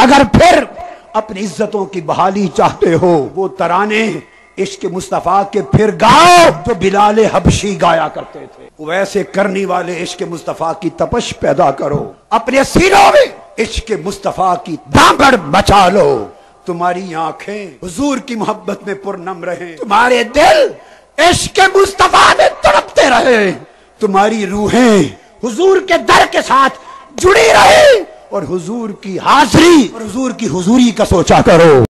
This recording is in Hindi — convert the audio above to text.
अगर फिर अपनी इज्जतों की बहाली चाहते हो, वो तराने इश्क मुस्तफ़ा के फिर गाओ जो बिलाल हबशी गाया करते थे। वैसे करने वाले इश्क मुस्तफ़ा की तपश पैदा करो। अपने सीनों में इश्क मुस्तफ़ा की दामड़ बचा लो। तुम्हारी आँखें हुजूर की मोहब्बत में पुरनम रहे। तुम्हारे दिल इश्क मुस्तफ़ा में तड़पते रहे। तुम्हारी रूहें हुजूर के दर के साथ जुड़ी रहे। और हुजूर की हाजरी और हुजूर की हुजूरी का सोचा करो।